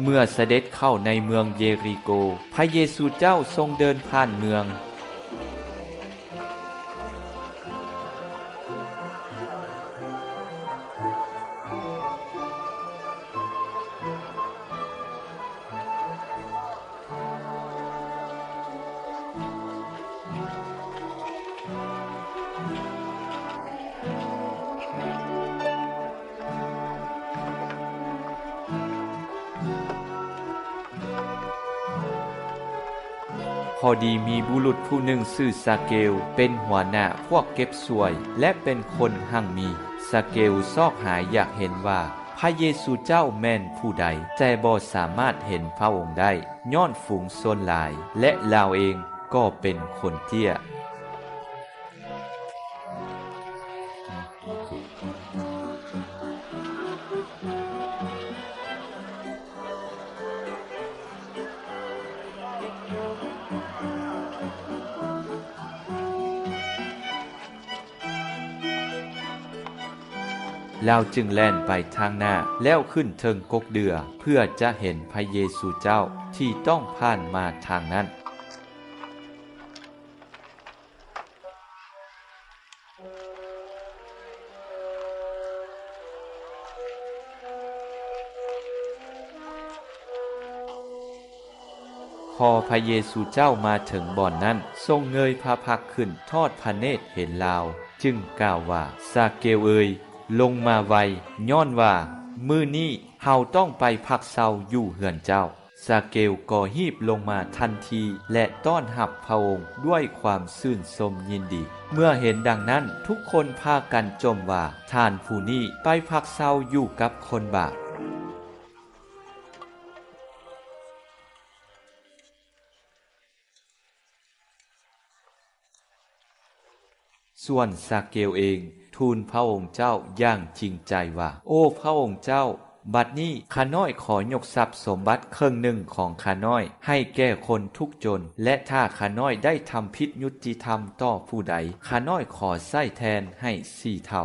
เมื่อเสด็จเข้าในเมืองเยริโก พระเยซูเจ้าทรงเดินผ่านเมือง อดีมีบุรุษผู้หนึ่งชื่อสาเกล เป็นหัวหน้าพวกเก็บสวย และเป็นคนหั่งมีสาเกลซอกหายอยากเห็นว่าพระเยซูเจ้าแม่นผู้ใดแต่บ่สามารถเห็นพระองค์ได้ย้อนฝูงชนหลาย และลาวเองก็เป็นคนเตี้ย เราจึงแล่นไปทางหน้าแล้วขึ้นเทิงกกเดือ เพื่อจะเห็นพระเยซูเจ้าที่ต้องผ่านมาทางนั้นพอพระเยซูเจ้ามาถึงบ่อนนั้น ทรงเงยพระพักขึ้นทอดพระเนตรเห็นลาว จึงกล่าวว่าซาเกลเอย ลงมาไวย้อนว่า มือนี้เฮาต้องไปพักเซาอยู่เหือนเจ้าซาเกลก่อหีบลงมาทันทีและต้อนหับพระองค์ด้วยความซื่นสมยินดี เมื่อเห็นดังนั้นทุกคนพากันจมว่าท่านผู้นี้ไปพักเซาอยู่กับคนบาป ส่วนซาเกลเอง ทูลพระองค์เจ้าอย่างจริงใจว่า โอ้พระองค์เจ้า บัดนี้ข้าน้อยขอยกทรัพย์สมบัติครึ่งหนึ่งของข้าน้อย ให้แก่คนทุกจน และถ้าข้าน้อยได้ทำพิษยุติธรรมต่อผู้ใดข้าน้อยขอใส้แทนให้สี่เท่า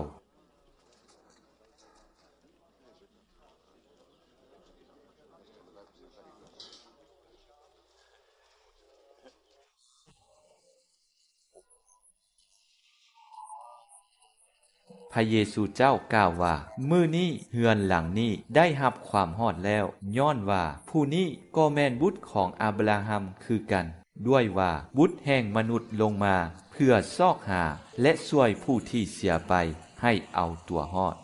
พ ระเยซูเจ้ากล่าวว่า มื้อนี้เฮือนหลังนี้ได้หับความฮอดแล้ว ย้อนว่า ผู้นี้ก็แม่นบุตรของอาบราฮัมคือกัน ด้วยว่าบุตรแห่งมนุษย์ลงมา เพื่อซอกหาและช่วยผู้ที่เสียไปให้เอาตัวฮอด